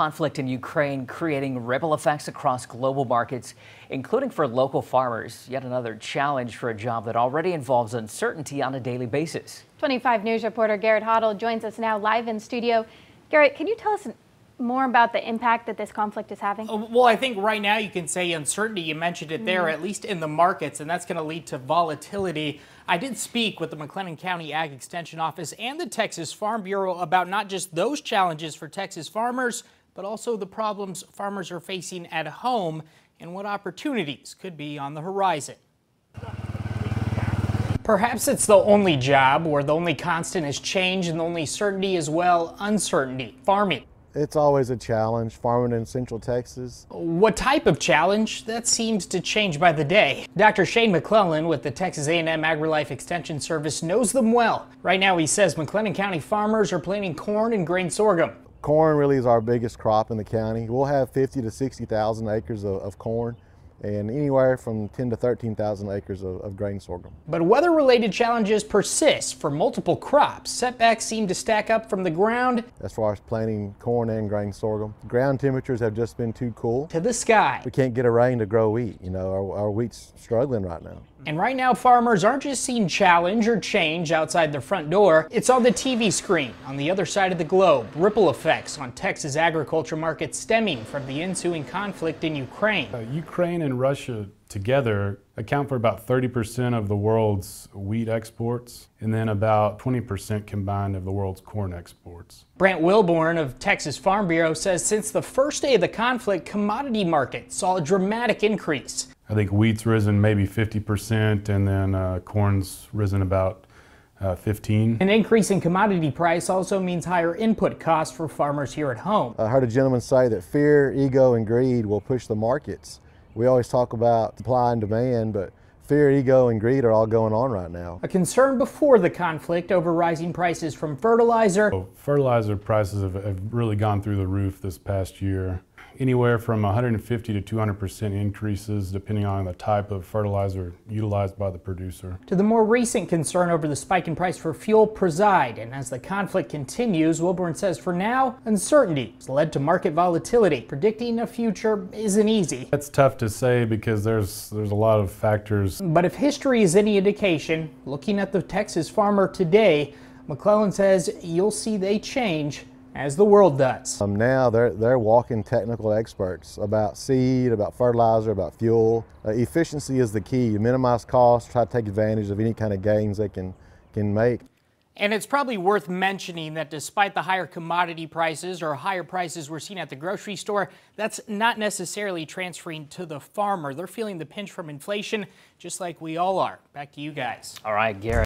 conflict in Ukraine creating ripple effects across global markets, including for local farmers. Yet another challenge for a job that already involves uncertainty on a daily basis. 25 News reporter Garrett Hoddle joins us now live in studio. Garrett, can you tell us more about the impact that this conflict is having? Uh, well, I think right now you can say uncertainty. You mentioned it there, mm. at least in the markets, and that's going to lead to volatility. I did speak with the McLennan County Ag Extension Office and the Texas Farm Bureau about not just those challenges for Texas farmers, but also the problems farmers are facing at home and what opportunities could be on the horizon. Perhaps it's the only job where the only constant is change and the only certainty is, well, uncertainty, farming. It's always a challenge farming in Central Texas. What type of challenge? That seems to change by the day. Dr. Shane McLellan with the Texas A&M AgriLife Extension Service knows them well. Right now he says McLennan County farmers are planting corn and grain sorghum. Corn really is our biggest crop in the county. We'll have 50 to 60,000 acres of, of corn and anywhere from 10 to 13,000 acres of, of, grain sorghum. But weather-related challenges persist for multiple crops. Setbacks seem to stack up from the ground. As far as planting corn and grain sorghum, ground temperatures have just been too cool. To the sky. We can't get a rain to grow wheat. You know, our, our wheat's struggling right now. And right now, farmers aren't just seeing challenge or change outside their front door. It's on the TV screen on the other side of the globe. Ripple effects on Texas agriculture markets stemming from the ensuing conflict in Ukraine. Uh, Ukraine and Russia together account for about 30% of the world's wheat exports and then about 20% combined of the world's corn exports. Brant Wilbourn of Texas Farm Bureau says since the first day of the conflict, commodity markets saw a dramatic increase. I think wheat's risen maybe 50% and then uh, corn's risen about uh, 15. An increase in commodity price also means higher input costs for farmers here at home. I heard a gentleman say that fear, ego, and greed will push the markets. We always talk about supply and demand, but fear, ego, and greed are all going on right now. A concern before the conflict over rising prices from fertilizer. So fertilizer prices have, have really gone through the roof this past year anywhere from 150 to 200 percent increases depending on the type of fertilizer utilized by the producer. To the more recent concern over the spike in price for fuel preside, and as the conflict continues, Wilbourn says for now, uncertainty has led to market volatility. Predicting a future isn't easy. That's tough to say because there's there's a lot of factors. But if history is any indication, looking at the Texas farmer today, McLellan says you'll see they change as the world does. Um, now they're, they're walking technical experts about seed, about fertilizer, about fuel. Uh, efficiency is the key. You minimize costs, try to take advantage of any kind of gains they can, can make. And it's probably worth mentioning that despite the higher commodity prices or higher prices we're seeing at the grocery store, that's not necessarily transferring to the farmer. They're feeling the pinch from inflation just like we all are. Back to you guys. All right, Garrett.